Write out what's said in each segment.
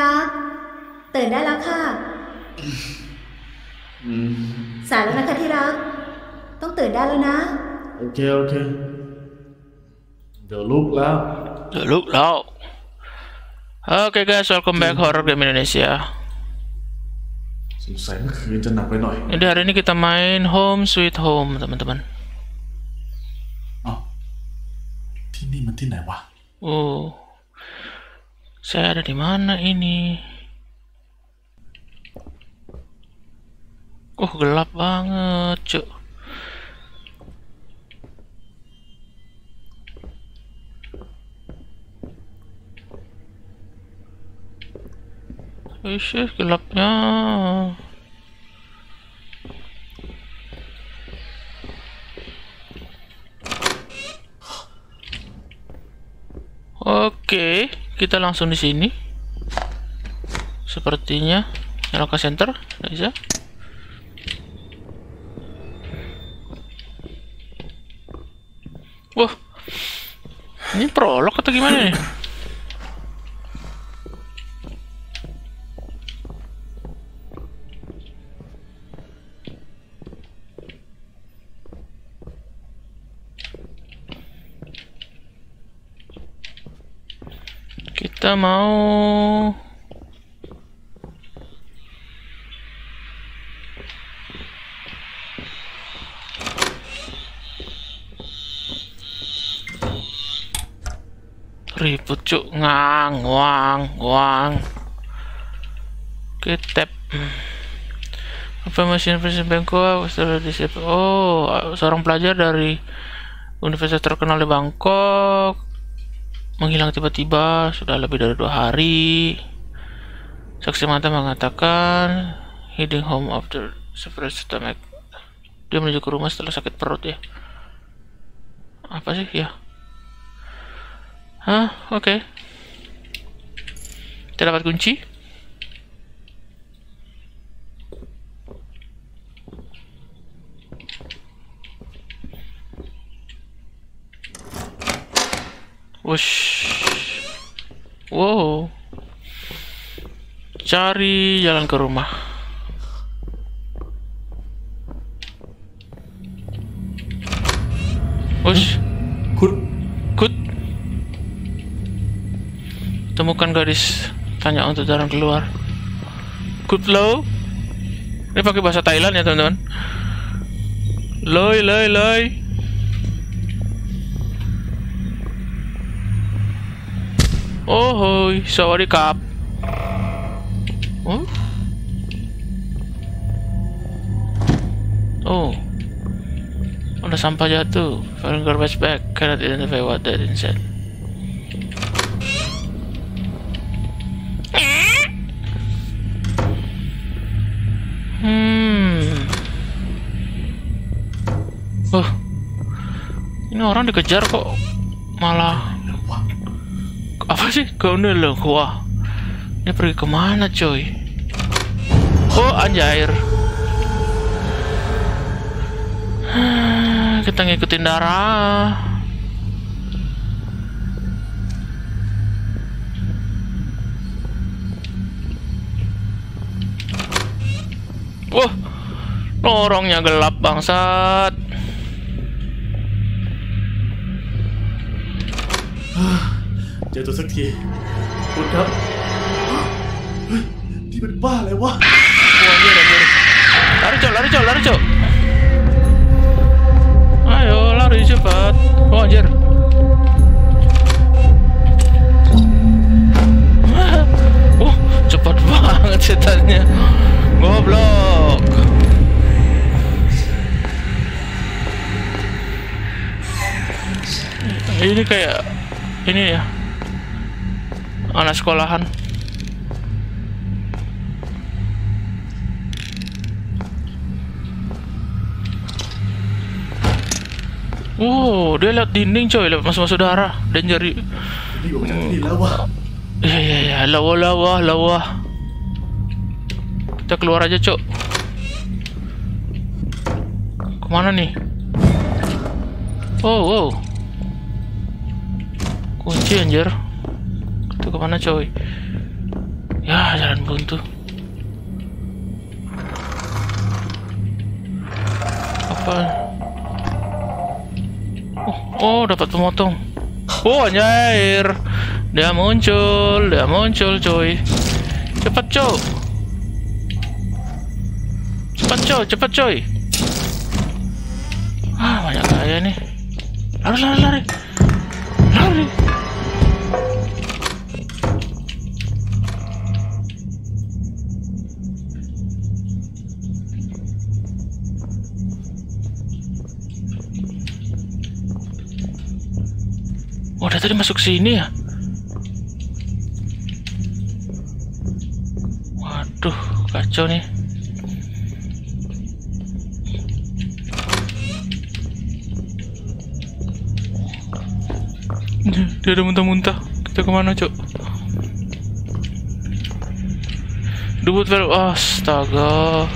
รัก ตื่นได้แล้วค่ะอืมสายแล้วนะคะที่รัก ต้องตื่นได้แล้วนะ โอเค โอเค เดี๋ยวลุกแล้ว Look now. Oke guys, welcome back horror game Indonesia. สงสัยเมื่อคืนจะหนักไปหน่อย Jadi hari ini kita main Home Sweet Home, teman-teman. อ้าวที่นี่มันที่ไหนวะ Oh, saya ada di mana ini? Oh, gelap banget, cuk. Ish, gelapnya. Kita langsung di sini. Sepertinya nyalakan center, nggak bisa. Wah, ini prolog atau gimana nih? Kita mau ribut cuk. Ngang wang wang. Oke apa mesin mesin Bangkok disiap. Oh seorang pelajar dari universitas terkenal di Bangkok menghilang tiba-tiba sudah lebih dari dua hari. Saksi mata mengatakan heading home after severe stomach. Dia menuju ke rumah setelah sakit perut ya. Apa sih ya? Hah, oke. Kita dapat kunci. Wush. Wow. Cari jalan ke rumah. Wush. Kut. Temukan gadis. Tanya untuk jalan keluar. Kut lo. Ini pakai bahasa Thailand ya teman-teman. Loi, loi, loi. Oh, hoi, sorry kap. Oh. Oh. Ada sampah jatuh. Found garbage bag. Cannot identify what that inside. Hmm. Ini orang dikejar kok malah sih? Ini loh wah ini pergi ke mana coy? Oh anjair kita ngikutin darah. Wah lorongnya gelap bangsat. J เจอตัวสักที คุณครับ เฮ้ยนี่เป็นบ้าอะไรวะ Wah, anjir, anjir. Lari cok, lari cok, lari cok. Ayo, lari cepat. Oh anjir. Oh, cepat banget setannya. Goblok. Ini kayak ini ya. anak sekolahan Wow, dia lihat dinding coy, lihat masuk-masuk darah dan jari. Iya iya iya, lawa lawa lawa. Kita keluar aja cok. Ke mana nih? Oh wow. Kunci anjir. Ke mana coy? Ya, jalan buntu. Apa? Oh, oh dapat pemotong. Oh, anjir. Dia muncul, dia muncul, coy. Cepat, coy. Cepat, coy, cepat, coy. Ah, banyak gaya nih. Lari, lari, lari. Lari. Tadi masuk sini ya? Waduh, kacau nih. Dia, ada muntah-muntah. Kita ke mana, Cok? Debut valve. Astaga.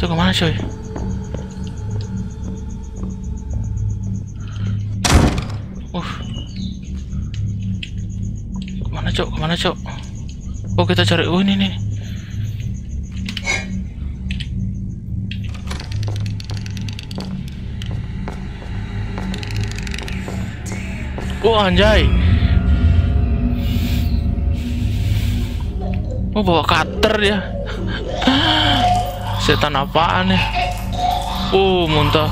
Itu ke mana, coy? Cok? Ke mana cok? Oh kita cari. Oh ini nih. Oh anjay. Oh bawa cutter dia. Setan apaan ya? Oh muntah.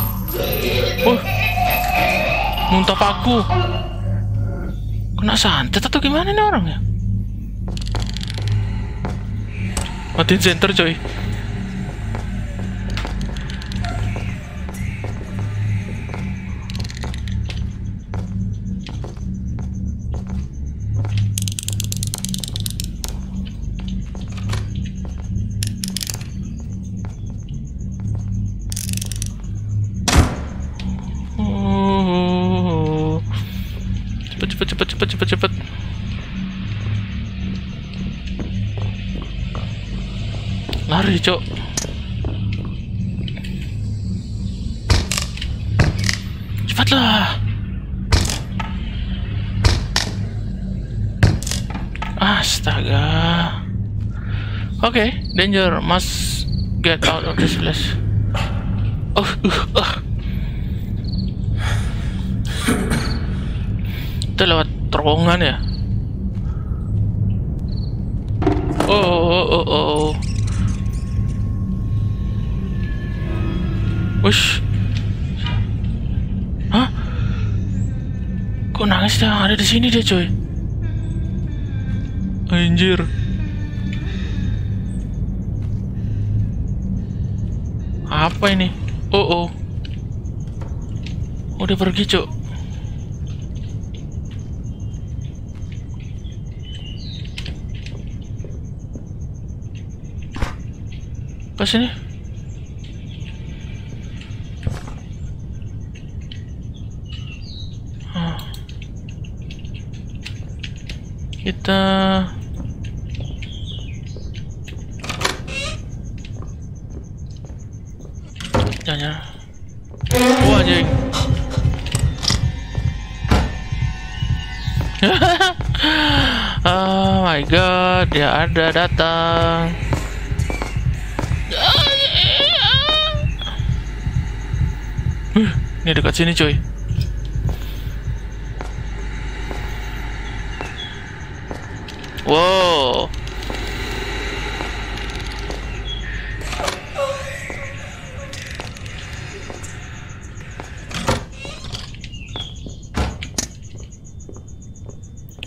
Oh muntah paku kena santet atau gimana nih orang ya? Matiin center coy Cepet cepet cepet cepet cepet. Lari, Cok. Cepatlah. Astaga. Oke, okay, danger. Must get out of this place. Oh, uh, uh. Itu lewat terowongan ya? Oh, oh, oh, oh, oh. Wush. Hah? Kok nangis dia ada di sini dia, coy? Anjir. Apa ini? Oh, oh. Oh, dia pergi, cok. Apa sini? Hah. Kita Jangan Oh anjing Oh my god Dia ada datang Ini dekat sini cuy. Wow.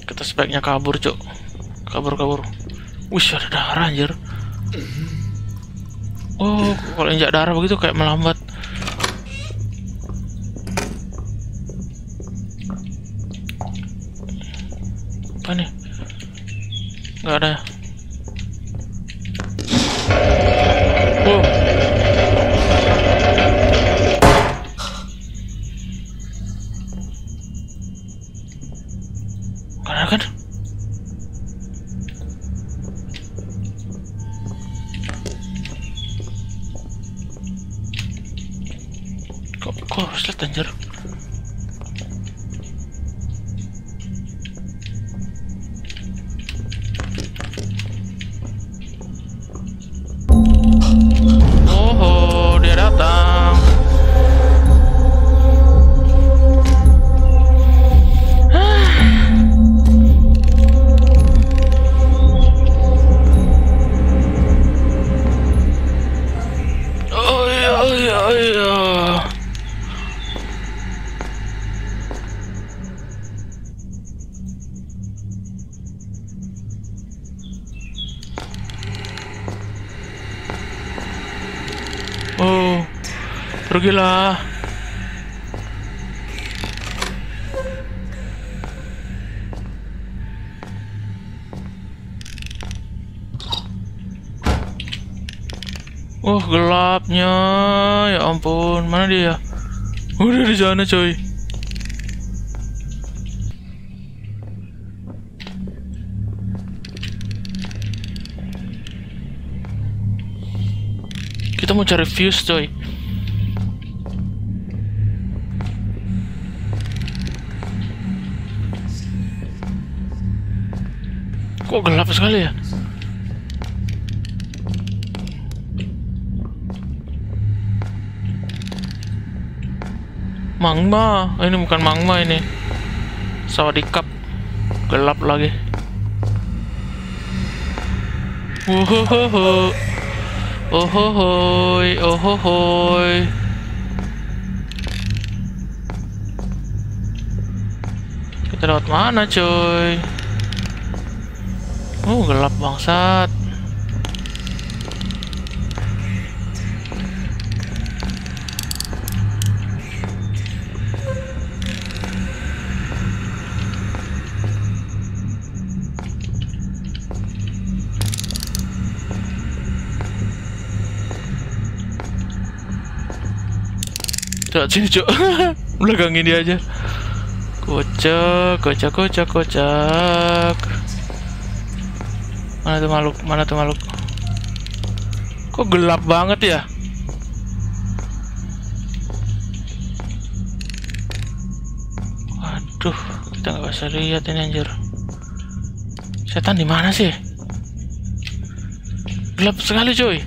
Kita sebaiknya kabur cuk. Kabur kabur. Wih ada darah anjir. Oh kalau injak darah begitu kayak melambat Kok, kok harus lihat anjir pergilah. Oh, gelapnya. Ya ampun, mana dia? Udah di sana, coy. Kita mau cari fuse, coy. Kok gelap sekali ya? Mangma, ini bukan mangma ini. Sawadikap. Gelap lagi. Wohoho. Ohohoi, ohohoi. Kita lewat mana, coy? Oh, gelap bangsat. Cok, sini cok Belakangin dia aja. Kocak, kocak, kocak, kocak Mana tuh makhluk, mana tuh makhluk? Kok gelap banget ya? Waduh, kita nggak bisa lihat ini anjir. Setan di mana sih? Gelap sekali coy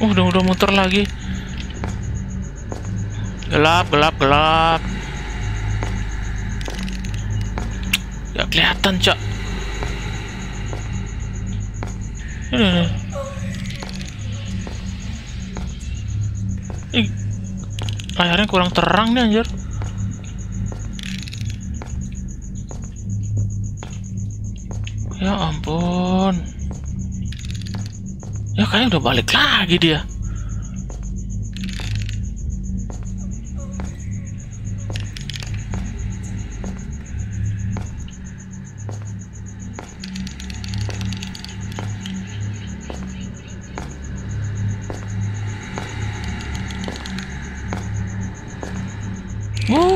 Uh, udah udah muter lagi. Gelap, gelap, gelap. Gak kelihatan, Cak. Ini, ini. Layarnya kurang terang nih anjir. Ya ampun. Ya kayaknya udah balik lagi dia.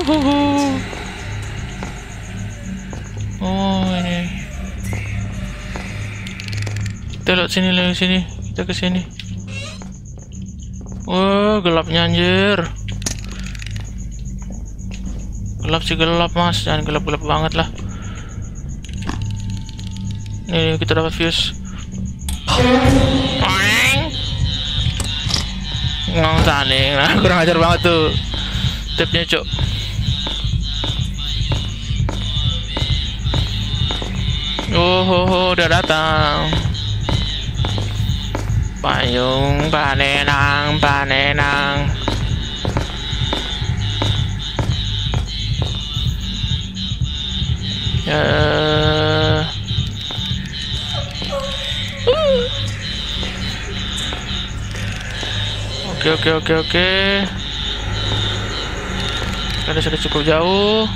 Wuhuhu. Oh ini. Kita lihat sini lihat sini. Kita ke sini. Wah gelapnya anjir. Gelap sih gelap mas, jangan gelap-gelap banget lah. Nih kita dapat fuse. Ngomong saling, nah, kurang ajar banget tuh. Tipnya cok. Oh, oh, oh, udah datang. Payung panenang panenang. Ya. Oke oke oke oke. Kita sudah cukup jauh.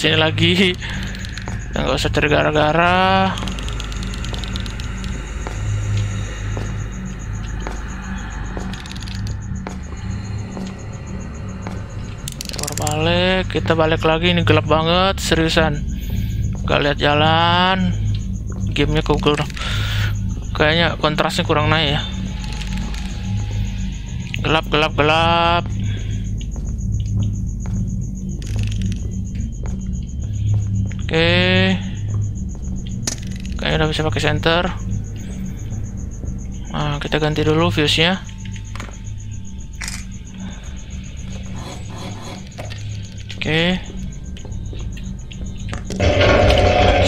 Sini lagi. Nggak usah cari gara-gara. Balik, kita balik lagi ini gelap banget, seriusan. Gak lihat jalan. Gamenya kurang. Kayaknya kontrasnya kurang naik ya. Gelap, gelap, gelap. Oke. Kayaknya udah bisa pakai center. Nah, kita ganti dulu viewsnya. Oke.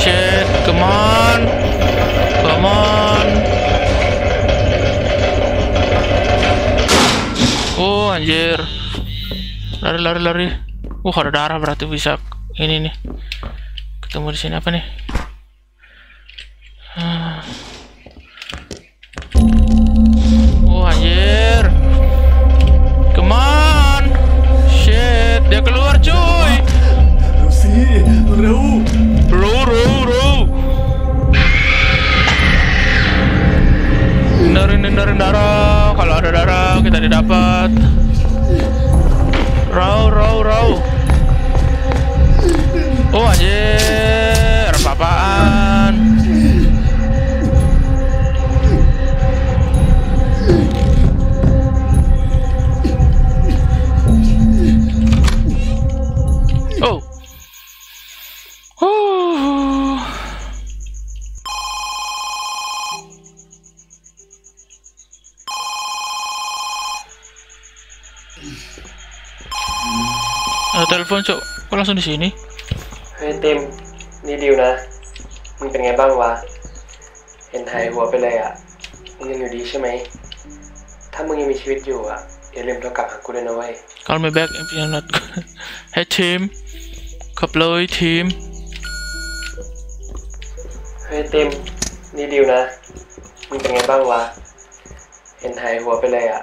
Shit, come on. Come on. Oh, anjir. Lari, lari, lari. Uh, ada darah berarti bisa ini nih ketemu di sini apa nih? Kalau ada darah, kita didapat. Rau, rau, rau. Oh, anjir. Apa-apaan? Oh. Oh. Ada telepon, Cok. Kok langsung di sini? เฮ้ยติมนี่ดิวนะ มึงเป็นไงบ้างวะ เห็นหายหัวไปเลยอะ มึงยังอยู่ดีใช่ไหม ถ้ามึงยังมีชีวิตอยู่อะ อย่าลืมโทรกลับหากูด้วยนะเว้ย Call me back if you're not. hey, team. ขับเลยทีม เฮ้ยติมนี่ดิวนะ มึงเป็นไงบ้างวะ เห็นหายหัวไปเลยอะ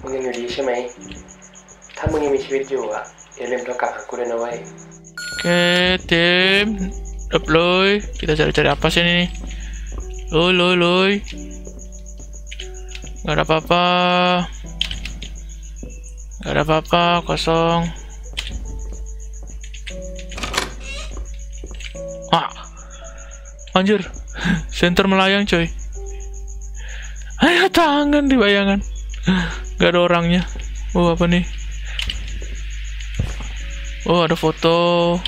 มึงยังอยู่ดีใช่ไหม ถ้ามึงยังมีชีวิตอยู่อะ อย่าลืมโทรกลับหากูด้วยนะเว้ย Oke, tim. Deploy. Kita cari-cari apa sih ini? Loi, loi, loi. Gak ada apa-apa. Gak ada apa-apa, kosong. Ah. Anjir. Center melayang, coy. Ayo tangan di bayangan. Gak ada orangnya. Oh, apa nih? Oh ada foto.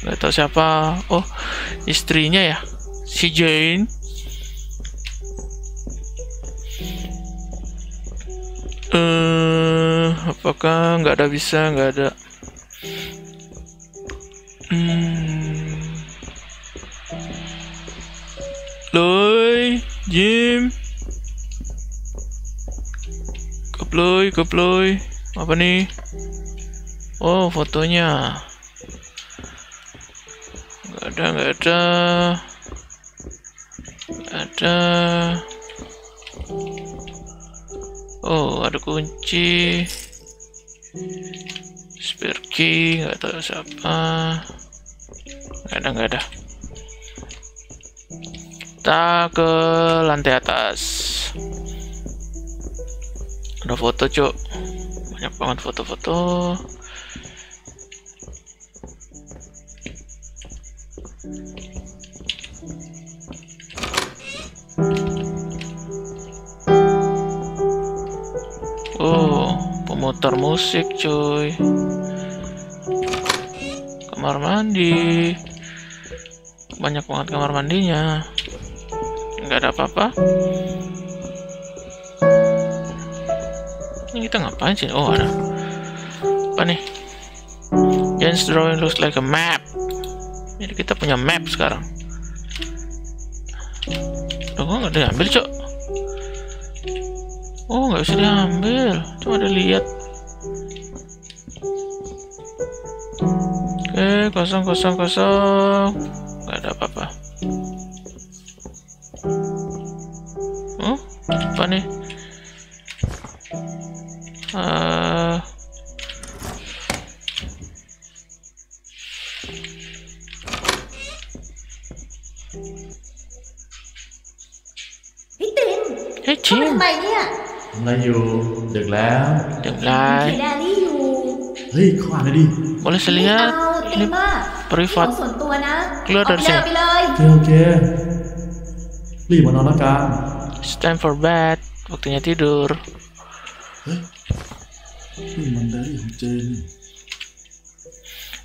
Nggak tahu siapa. Oh istrinya ya? Si Jane. Eh apakah nggak ada bisa? Nggak ada. Hmm. Loy Jim. Keploy Keploy apa nih Oh, fotonya. Nggak ada, nggak ada. Nggak ada. Oh, ada kunci. Spare key, nggak tahu siapa. Nggak ada, nggak ada. Kita ke lantai atas. Ada foto, cuk. Banyak banget foto-foto. Oh, pemutar musik cuy. Kamar mandi. Banyak banget kamar mandinya. Nggak ada apa-apa. Ini kita ngapain sih? Oh, ada. Apa nih? Jen's drawing looks like a map. Jadi kita punya map sekarang. Loh, kok nggak diambil, Cok? Oh, nggak bisa diambil. Cuma ada lihat. Oke, kosong, kosong, kosong. พี่ติน hey, เข้ามา Jim. ทำไมเนี่ย ทำอะไรอยู่ดึกแล้ว Đừng เขีย like. นแดรี่อยู่ เฮ้ยเข้าอ่านเลยดิ Boleh ไม่ saya เอา lihat? ติน Ini มากของ privat. ส่วนตัวนะ Keluar เอา dari ไปเลย sini. เอาไปเลย โอเคโอเค รีบมานอนแล้วกัน It's time for bed. Waktunya tidur. นี่มันไดอารี่ของเจน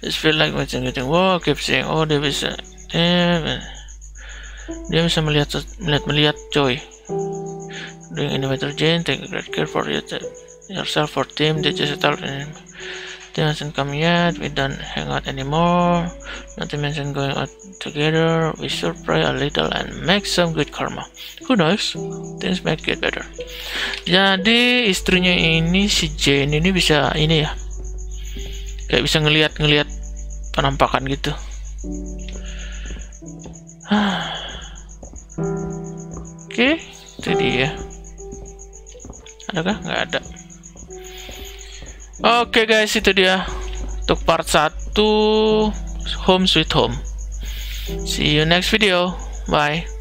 It feel like macam getting wow keep saying oh dia bisa eh, dia bisa melihat melihat melihat coy. Doing innovator Jane take great care for you, yourself for team they just settled in they hasn't come yet we don't hang out anymore. Not to mention going out together. We should pray a little and make some good karma. Who knows? Things might get better. Jadi istrinya ini si Jane ini bisa ini ya. Kayak bisa ngelihat-ngelihat penampakan gitu oke itu dia. Adakah nggak ada. Oke guys itu dia. Untuk part 1 home sweet home. See you next video. Bye